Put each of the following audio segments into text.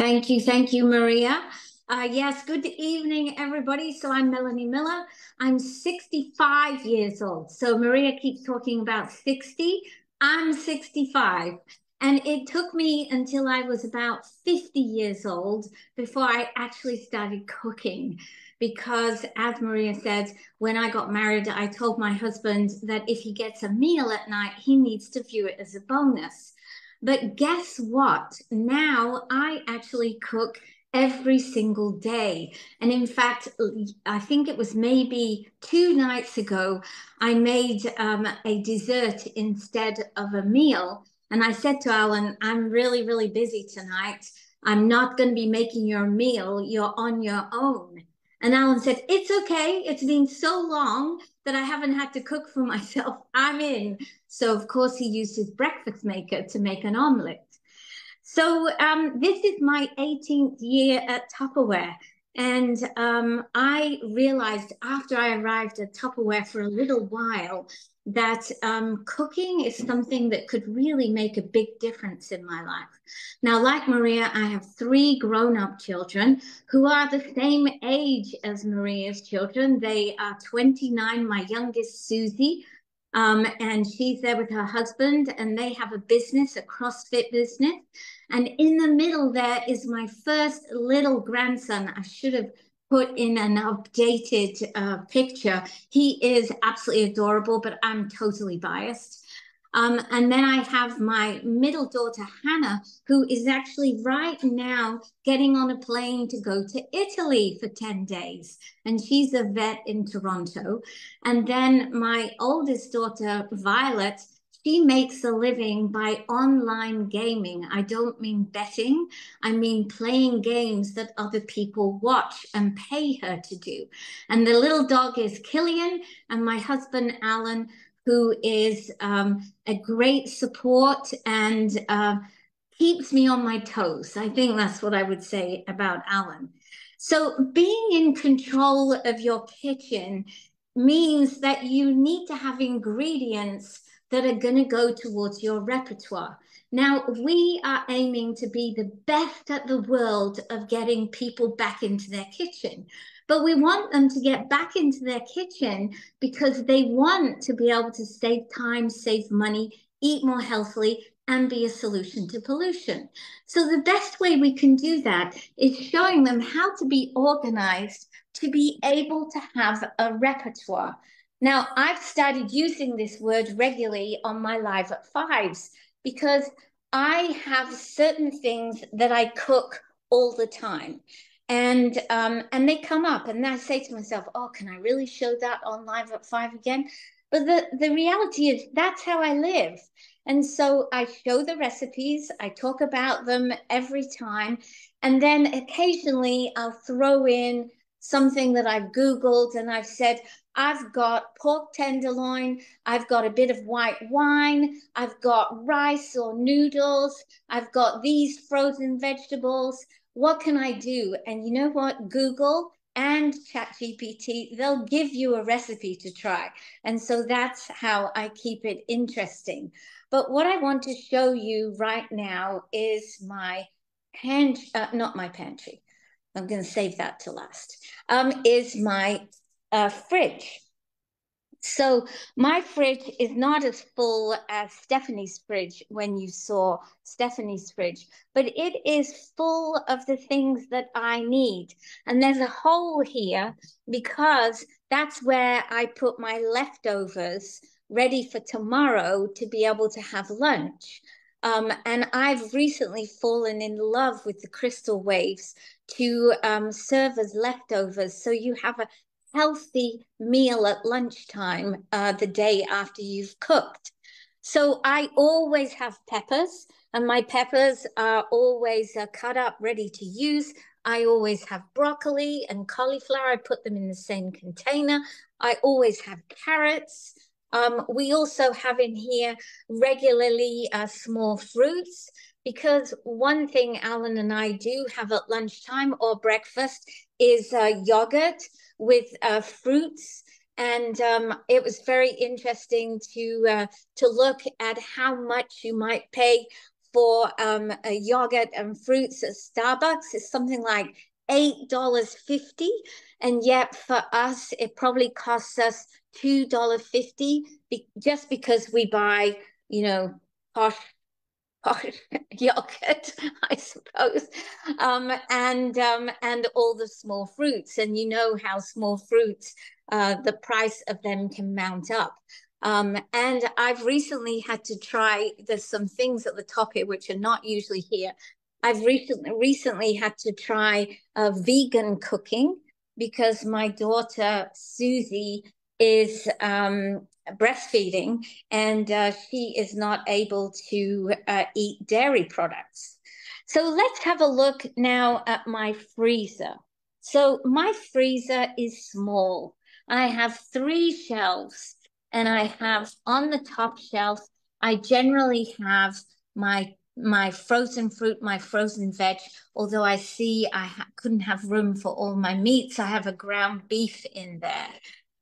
Thank you. Thank you, Maria. Uh, yes, good evening, everybody. So I'm Melanie Miller. I'm 65 years old. So Maria keeps talking about 60. I'm 65. And it took me until I was about 50 years old before I actually started cooking. Because, as Maria said, when I got married, I told my husband that if he gets a meal at night, he needs to view it as a bonus. But guess what? Now I actually cook every single day. And in fact, I think it was maybe two nights ago, I made um, a dessert instead of a meal. And I said to Alan, I'm really, really busy tonight. I'm not going to be making your meal. You're on your own. And Alan said, It's okay. It's been so long that I haven't had to cook for myself. I'm in. So, of course, he used his breakfast maker to make an omelette. So, um, this is my 18th year at Tupperware. And um, I realized after I arrived at Tupperware for a little while that um, cooking is something that could really make a big difference in my life. Now, like Maria, I have three grown up children who are the same age as Maria's children. They are 29, my youngest, Susie. Um, and she's there with her husband, and they have a business, a CrossFit business. And in the middle, there is my first little grandson. I should have put in an updated uh, picture. He is absolutely adorable, but I'm totally biased. Um, and then I have my middle daughter, Hannah, who is actually right now getting on a plane to go to Italy for 10 days. And she's a vet in Toronto. And then my oldest daughter, Violet, she makes a living by online gaming. I don't mean betting, I mean playing games that other people watch and pay her to do. And the little dog is Killian, and my husband, Alan, who is um, a great support and uh, keeps me on my toes. I think that's what I would say about Alan. So, being in control of your kitchen means that you need to have ingredients that are going to go towards your repertoire. Now, we are aiming to be the best at the world of getting people back into their kitchen. But we want them to get back into their kitchen because they want to be able to save time, save money, eat more healthily, and be a solution to pollution. So, the best way we can do that is showing them how to be organized to be able to have a repertoire. Now, I've started using this word regularly on my live at fives because I have certain things that I cook all the time. And um, and they come up, and I say to myself, "Oh, can I really show that on live at five again?" But the the reality is that's how I live, and so I show the recipes, I talk about them every time, and then occasionally I'll throw in something that I've Googled and I've said, I've got pork tenderloin, I've got a bit of white wine, I've got rice or noodles, I've got these frozen vegetables. What can I do? And you know what? Google and ChatGPT, they'll give you a recipe to try. And so that's how I keep it interesting. But what I want to show you right now is my pantry, uh, not my pantry. I'm going to save that to last, um, is my uh, fridge. So my fridge is not as full as Stephanie's fridge when you saw Stephanie's fridge, but it is full of the things that I need. And there's a hole here because that's where I put my leftovers ready for tomorrow to be able to have lunch. Um, and I've recently fallen in love with the crystal waves to um, serve as leftovers. So you have a healthy meal at lunchtime uh, the day after you've cooked. So I always have peppers, and my peppers are always uh, cut up, ready to use. I always have broccoli and cauliflower. I put them in the same container. I always have carrots. Um, we also have in here regularly uh, small fruits because one thing Alan and I do have at lunchtime or breakfast is uh, yogurt with uh, fruits. And um, it was very interesting to uh, to look at how much you might pay for um, a yogurt and fruits at Starbucks It's something like $8.50. And yet for us, it probably costs us $2.50 be- just because we buy, you know, posh yogurt, I suppose, um, and um, and all the small fruits. And you know how small fruits, uh, the price of them can mount up. Um, and I've recently had to try. There's some things at the top here which are not usually here. I've recently recently had to try uh, vegan cooking because my daughter Susie is um, breastfeeding and uh, she is not able to uh, eat dairy products. So let's have a look now at my freezer. So my freezer is small. I have three shelves and I have on the top shelf, I generally have my my frozen fruit, my frozen veg. Although I see I ha couldn't have room for all my meats, I have a ground beef in there.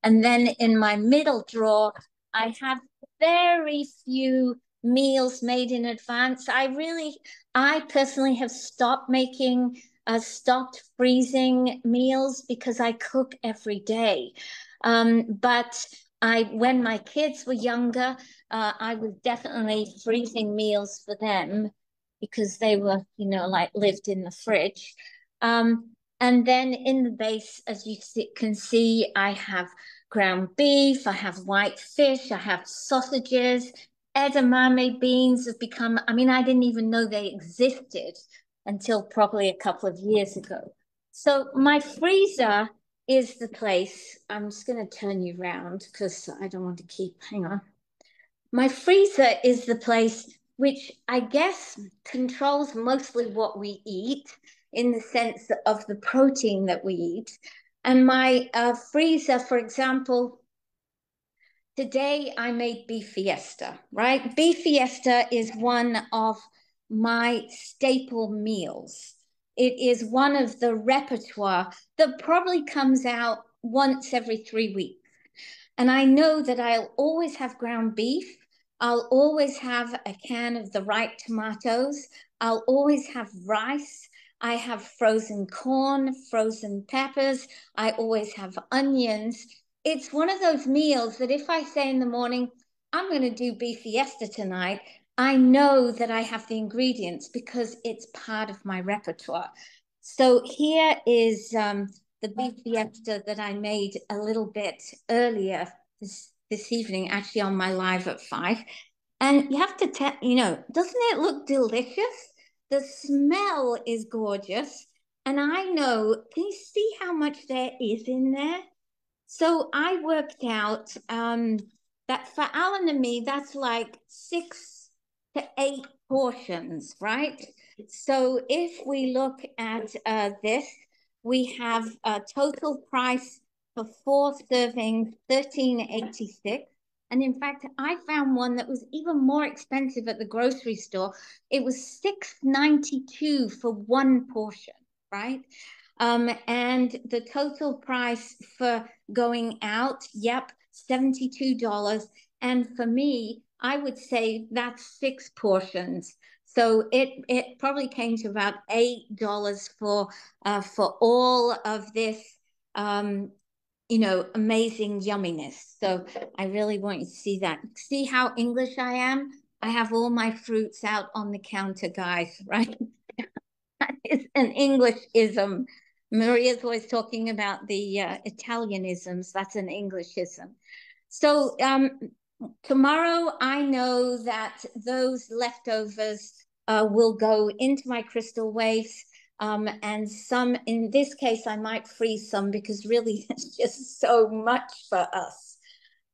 And then in my middle drawer, I have very few meals made in advance. I really, I personally have stopped making, uh, stopped freezing meals because I cook every day. Um, but I, when my kids were younger, uh, I was definitely freezing meals for them because they were, you know, like lived in the fridge. Um, and then in the base, as you can see, I have ground beef, I have white fish, I have sausages, edamame beans have become, I mean, I didn't even know they existed until probably a couple of years ago. So my freezer is the place, I'm just going to turn you around because I don't want to keep, hang on. My freezer is the place which I guess controls mostly what we eat in the sense of the protein that we eat. And my uh, freezer, for example, today I made beef fiesta, right? Beef fiesta is one of my staple meals. It is one of the repertoire that probably comes out once every three weeks. And I know that I'll always have ground beef. I'll always have a can of the right tomatoes. I'll always have rice. I have frozen corn, frozen peppers. I always have onions. It's one of those meals that if I say in the morning, I'm going to do beef fiesta tonight, I know that I have the ingredients because it's part of my repertoire. So here is um, the beef fiesta that I made a little bit earlier this, this evening, actually on my live at five. And you have to tell, you know, doesn't it look delicious? The smell is gorgeous. And I know, can you see how much there is in there? So I worked out um, that for Alan and me, that's like six to eight portions, right? So if we look at uh, this, we have a total price for four servings, thirteen eighty six. And in fact, I found one that was even more expensive at the grocery store. It was six ninety two for one portion, right? Um, and the total price for going out, yep, $72. And for me, I would say that's six portions. So it it probably came to about eight dollars for uh, for all of this um, you know, amazing yumminess. So I really want you to see that. See how English I am? I have all my fruits out on the counter, guys, right? that is an English ism. Maria's always talking about the uh, Italianisms. That's an Englishism. So um, tomorrow, I know that those leftovers uh, will go into my crystal waves um, and some, in this case, I might freeze some because really it's just so much for us.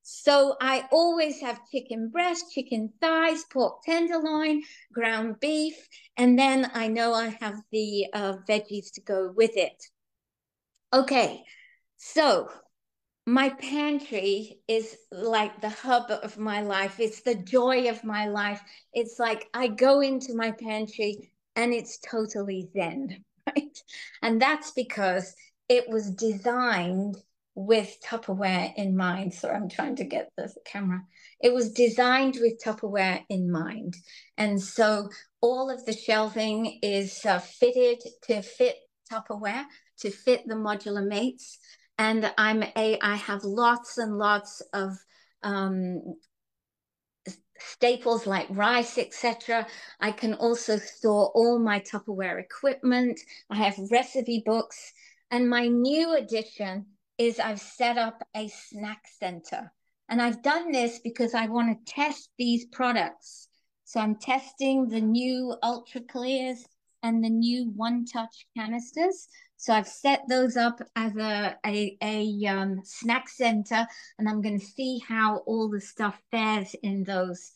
So I always have chicken breast, chicken thighs, pork tenderloin, ground beef, and then I know I have the uh, veggies to go with it. Okay, so my pantry is like the hub of my life. It's the joy of my life. It's like I go into my pantry and it's totally zen, right? And that's because it was designed with Tupperware in mind. So I'm trying to get the camera. It was designed with Tupperware in mind. And so all of the shelving is uh, fitted to fit Tupperware, to fit the modular mates. And I'm a, I have lots and lots of um, staples like rice, etc. I can also store all my Tupperware equipment. I have recipe books. And my new addition is I've set up a snack center. And I've done this because I want to test these products. So I'm testing the new Ultra Clears and the new One Touch canisters. So I've set those up as a, a, a um, snack center, and I'm going to see how all the stuff fares in those.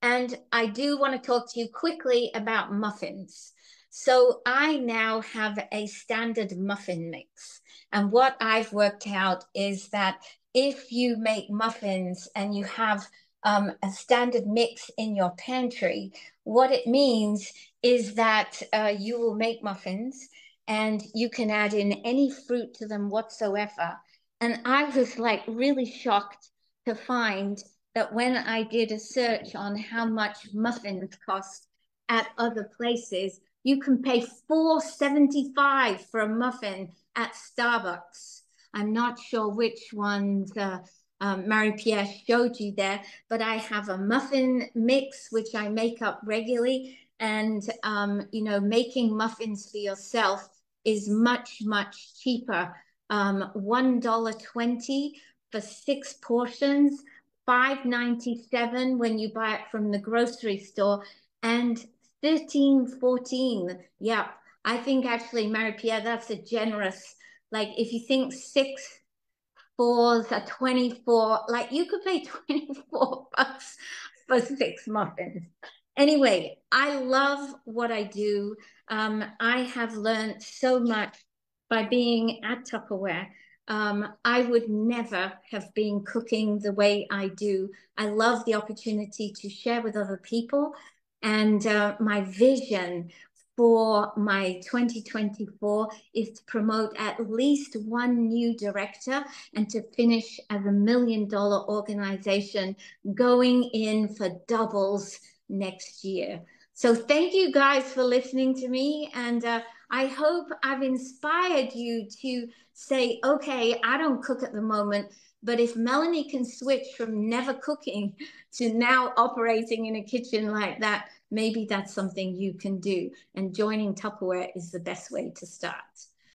And I do want to talk to you quickly about muffins. So I now have a standard muffin mix. And what I've worked out is that if you make muffins and you have um, a standard mix in your pantry, what it means is that uh, you will make muffins and you can add in any fruit to them whatsoever. And I was like really shocked to find that when I did a search on how much muffins cost at other places, you can pay four seventy five for a muffin at Starbucks. I'm not sure which ones uh, um, Marie Pierre showed you there, but I have a muffin mix which I make up regularly. And, um, you know, making muffins for yourself is much, much cheaper. Um, $1.20 for six portions, $5.97 when you buy it from the grocery store, and 13 14 yeah i think actually marie pierre that's a generous like if you think six fours are 24 like you could pay 24 bucks for six muffins. Anyway i love what i do. Um, i have learned so much by being at tupperware. Um, I would never have been cooking the way I do. I love the opportunity to share with other people and uh, my vision for my 2024 is to promote at least one new director and to finish as a million dollar organization going in for doubles next year. So thank you guys for listening to me. And uh, I hope I've inspired you to say, okay, I don't cook at the moment, but if Melanie can switch from never cooking to now operating in a kitchen like that, maybe that's something you can do. And joining Tupperware is the best way to start.